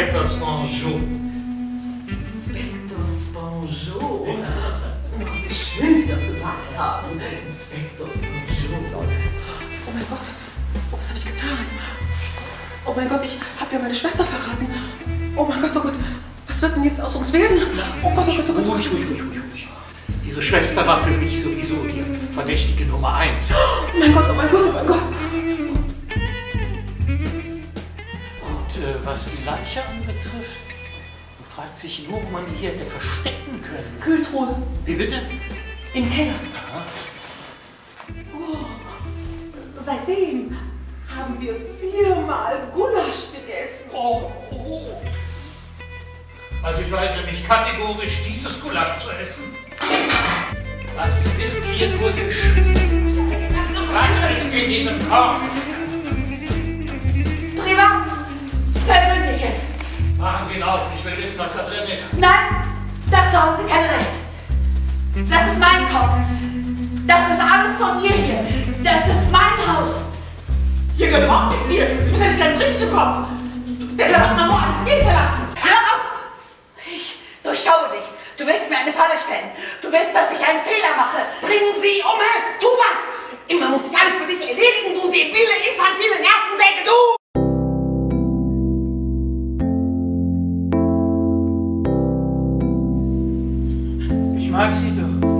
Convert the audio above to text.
Inspektors bonjour. Inspektors bonjour. Wie schön Sie das gesagt haben. Inspektors bonjour. Oh mein Gott, oh, was habe ich getan? Oh mein Gott, ich habe ja meine Schwester verraten. Oh mein Gott, oh Gott, was wird denn jetzt aus uns werden? Oh Gott, oh Gott, oh, oh Gott. Ruhig, ruhig, ruhig, ruhig. Ihre Schwester war für mich sowieso die Verdächtige Nummer eins. Oh mein Gott, oh mein Gott, oh mein Gott. Was Leiche anbetrifft, fragt sich nur, ob man die hier hätte verstecken können. Kühltruhe Wie bitte? im Keller. Oh, seitdem haben wir viermal Gulasch gegessen. Oh, oh. Also ich weigere mich kategorisch, dieses Gulasch zu essen. Das wird hier nur geschmiedet. Was ist in diesem Korb? Privat. Machen Sie ihn auf, ich will wissen, was da drin ist. Nein, dazu haben Sie kein Recht. Das ist mein Korb. Das ist alles von mir hier. Das ist mein Haus. Hier gehört überhaupt nichts hier. Du bist ja nicht ganz richtig im Kopf. Deshalb hat Mama alles gehen verlassen. Hör auf! Ich durchschaue dich. Du willst mir eine Falle stellen. Du willst, dass ich einen Fehler mache. Bringen Sie um, tu was! Immer muss ich alles für dich erledigen, du debile, infantile Ich mag Sie doch.